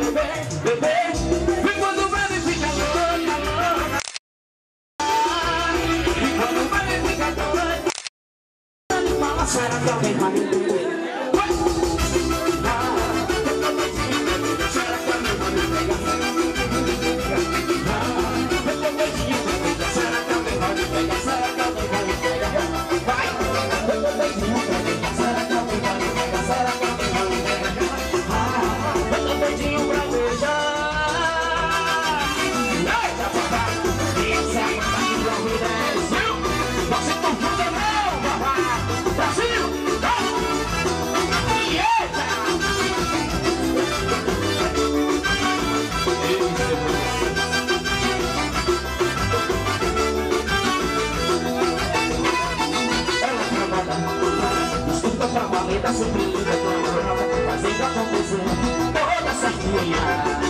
Bebê, bebê I said I'm going. Escuta pra valer da subida Fazendo acontecer toda certinha